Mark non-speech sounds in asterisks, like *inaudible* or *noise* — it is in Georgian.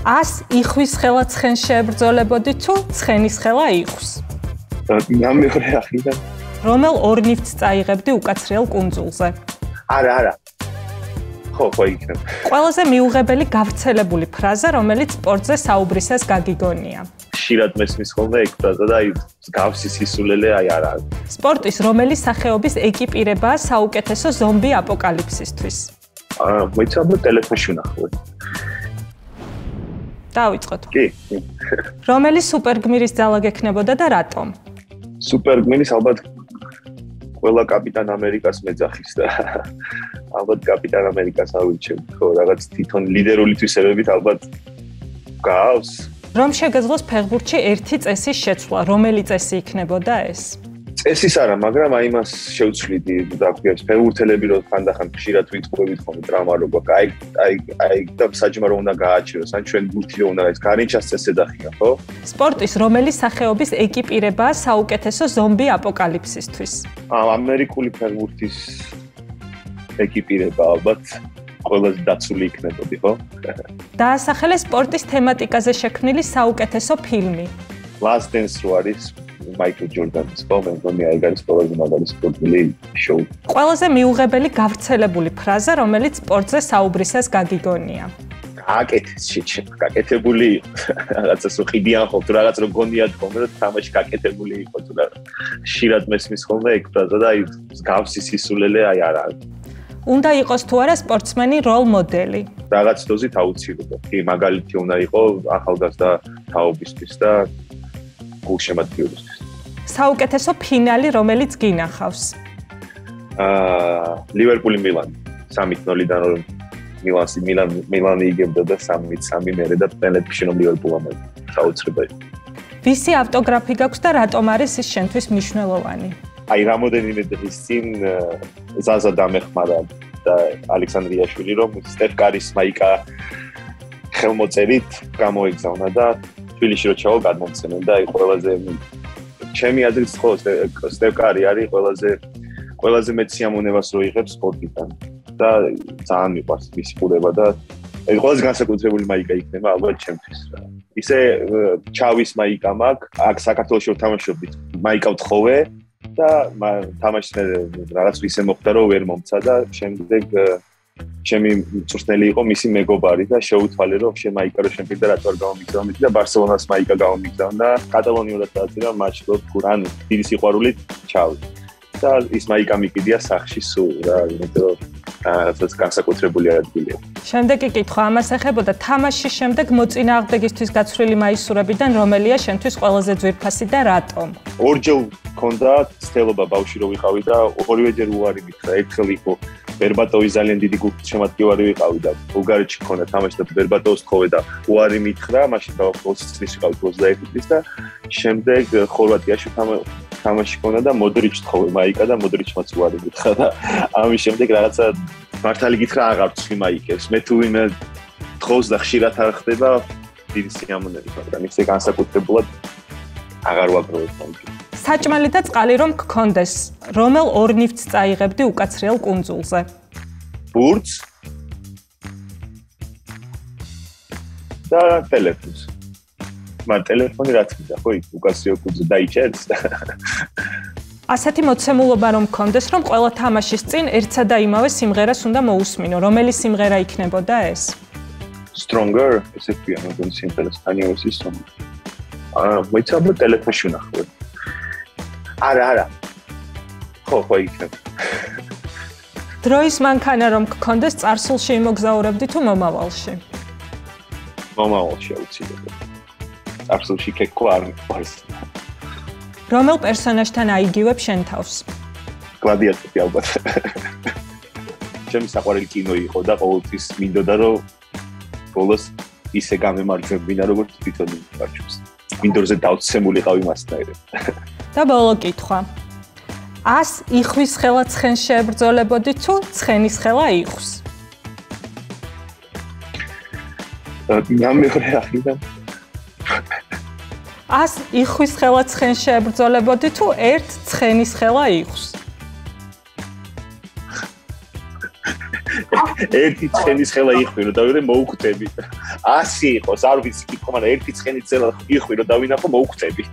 ას იხვის ხელა ცხენ შეებრძოლებოდი თუ ცხენის ხელა იხვის? ნამეორე ახრიდან. რომელ ორნივთს წაიღებდი უკაცრიელ კუნძულზე? არა, არა. ხო, ხო იქნება. ყველაზე მიუღებელი გავრცელებული ფრაზა, რომელიც სპორტზე საუბრისას გაგიგონია. ხშირად მესმის ხოლმე ეგ ფრაზა და აი გავსი სისულელე აი არა. სპორტის რომელი სახეობის ეკიპირებაა საუკეთესო ზომბი აპოკალიფსისთვის? აა, მოიცავდა ტელეფონში ვნახავ. დავიწყოთ. კი. რომელი სუპერგმირის ძალა გექნებოდა და რატომ? სუპერგმირის ალბათ ყველა კაპიტან ამერიკას მეძახის და ალბათ კაპიტან ამერიკას ავირჩევ. ხო, რაღაც თვითონ ლიდერული თვისებებით ალბათ გავს. რომ შეგეძლოს ფეხბურთში ერთი წესის შეცვლა, რომელი წესი იქნებოდა ეს? წესის არა, მაგრამ აი მას შევცვლიდი და გვიებს ფეხბურთელები რო ხანდახან ხშირად ვიტყვევით ხოლმე ტრამა რო გვაქვს. აი აი აი და საჯმა რო უნდა გააჩეროს, ან ჩვენ გულთი უნდა ეს გარინჩას წესი დახია, ხო? სპორტის რომელი სახეობის ეკიპირებაა საუკეთესო ზომბი აპოკალიფსისთვის? ამერიკული ფეხბურთის ეკიპირება ალბათ ყველაზე დაცული იქნებოდი, ხო? დაასახელე სპორტის თემატიკაზე შექმნილი საუკეთესო ფილმი. Last Dance რო არის მაიკლ ჯორდანის ხო მე მგონი აი არის ყველაზე მაგარი სპორტული შოუ. ყველაზე მიუღებელი გავრცელებული ფრაზა, რომელიც სპორტზე საუბრისას გაგიგონია. გაკეთეს შეჩე, გაკეთებული რაღაცა სუხიდიან ხო თუ რაღაც რო გონიათ ხოლმე და თამაში გაკეთებული იყო თუ რა. შირად მესმის ხოლმე ეგ ფრაზა და აი გავსი სისულელე აი არა. უნდა იყოს თუ არა სპორტსმენი როლ მოდელი. რაღაც დოზით აუცილებლად. კი, მაგალითი უნდა იყოს ახალგაზრდა თაობისთვის და გულშემატკივრისთვის. საუკეთესო ფინალი, რომელიც გინახავს? აა, ლივერპული მილანი. 3-0-დან რომ მილანს მილან მილანი იგებდა და 3-3 მერე და პენალტი შენობ ლივერპულამ საოცრებია. ვისი ავტოგრაფი გაქვს და რატომ არის ის შენთვის მნიშვნელოვანი? აი რამოდენიმე დღის წინ ზაზა დამეხმარა და ალექსანდრიაშვილი რომ სტეფ კარის მაიკა ხელმოწერით გამოიგზავნა და თბილისში რო ჩაო გადმომცემენ და აი ყველაზე ჩემი აზრით ხო სტეფ კარი არის ყველაზე ყველაზე მეც სიამოვნებას რო იღებს სპორტიდან. და ძალიან მიყვარს მისი ყურება და ეს ყველაზე განსაკუთრებული მაიკა იქნება ალბათ ჩემთვის რა. ისე ჩავის მაიკა მაქვს აქ საქართველოს თამაშობთ მაიკა ვთხოვე და თამაში რაღაც ისე მოხდა რომ ვერ მომცა და შემდეგ ჩემი წვრთნელი იყო მისი მეგობარი და შეუთვალე რომ შენ მაიკა რო შენ პირდა რატო არ გამომიგზავნე და ბარსელონას მაიკა გამომიგზავნა კატალონიურად დაწერა მატჩში ანუ დიდი სიყვარულით ჩავი და ის მაიკა მიკიდია სახში სულ რა იმიტომ რომ რაღაცა განსაკუთრებული ადგილია. შემდეგი კითხვა ამას ეხებოდა თამაშის შემდეგ მოწინააღმდეგისთვის გაცვლილი მაისურებიდან რომელია შენთვის ყველაზე ძვირფასი და რატომ? ორჯერ მქონდა ცდელობა ბავში რო ვიყავი და ორივეჯერ უარი მითხრა. ერთხელ იყო ბერბატოვი ძალიან დიდი გულშემატკივარი ვიყავი და ბულგარეთში მქონდა თამაში და ბერბატოვს თხოვე და უარი მითხრა, მაშინ და 20 წლის ვიყავი 21 წლის და შემდეგ ხორვატიაში თამაში მქონდა და მოდრიჩს თხოვე მაიკა და მოდრიჩმაც უარი მითხრა და ამის შემდეგ რაღაცა მართალი გითხრა აღარ ცვი მაიკებს. მე თუ ვინმე თხოვს და ხშირად არ ხდება დიდი სიამოვნებით, მაგრამ ისე განსაკუთრებულად აღარ ვაგროვებ მაიკებს. საჭმელი და წყალი რომ გქონდეს, რომელ ორნივთს წაიღებდი უკაცრიელ კუნძულზე? ბურთს და ტელეფონს. მაგრამ ტელეფონი რაც მინდა, ხო, უკაცრიელ კუნძულზე დაიჭერს. *laughs* ასეთი მოცემულობა რომ გქონდეს, რომ ყველა თამაშის წინ ერთსა და იმავე სიმღერას უნდა მოусმინო, რომელი სიმღერა იქნებოდა ეს? Stronger, ესე ქვია, მაგრამ სიმღერას თანიოსის სომ. აა, მოიცავდა ტელეფონში ნახე. არა, არა. ხო, ხო იქნება. დროის მანქანა რომ გქონდეს, წარსულში იმოგზაურებდი თუ მომავალში? მომავალში აუცილებლად. წარსულში კეკვა არ მიყვარს. რომელ პერსონაჟთან აიგივებ შენ თავს? გლადიატორი ალბათ. ჩემი საყვარელი კინო იყო და ყოველთვის მინდოდა რომ ბოლოს ისე გამემარჯვებინა როგორც თვითონ მიმარჯვებს. მინდორზე დავცემულიყავი მასნაირად. და ბოლო კითხვა. ას იხვის ხელა ცხენ შეებრძოლებოდი თუ ცხენის ხელა იხვის? ნამეორე ახრიდან. ას იხვის ხელა ცხენ შეებრძოლებოდი თუ ერთ ცხენის ხელა იხვის? ერთი ცხენის ხელა იხვირო და ვიდრე მოუკვდები. 100 იყოს, არ ვიცი, კითხო, მაგრამ ერთი ცხენის ხელა იხვირო და ვინახო მოუკვდები.